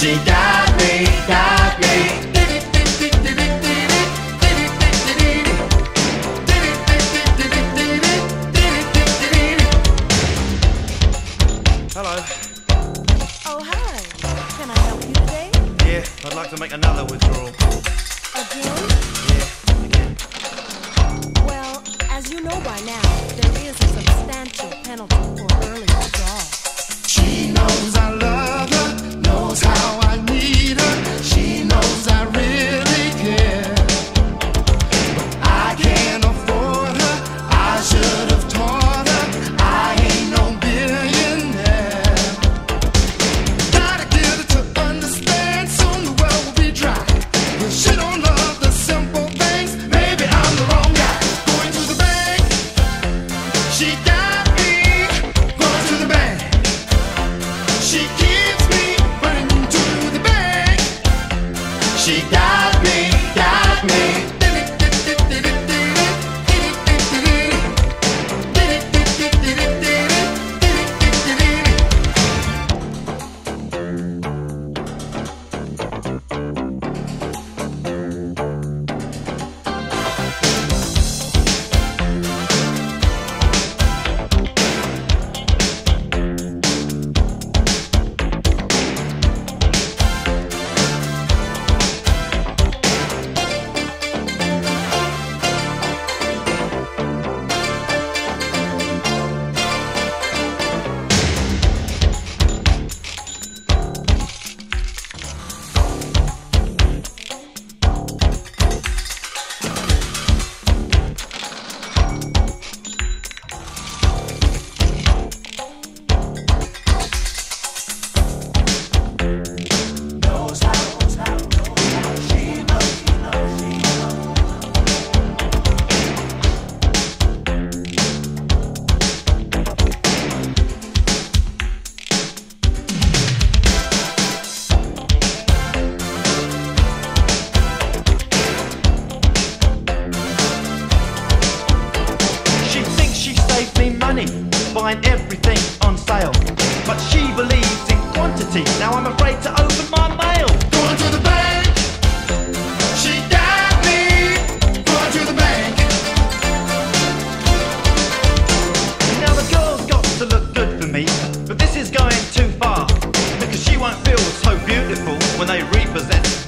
she got me, got me. Hello. Oh, hi. Can I help you today? Yeah, I'd like to make another withdrawal. Again? Yeah, again. Well, as you know by now, there is a substantial penalty online, everything's on sale. But she believes in quantity, now I'm afraid to open my mail. Going to the bank, she dabbed me. Going to the bank. Now the girl's got to look good for me, but this is going too far. Because she won't feel so beautiful when they repossess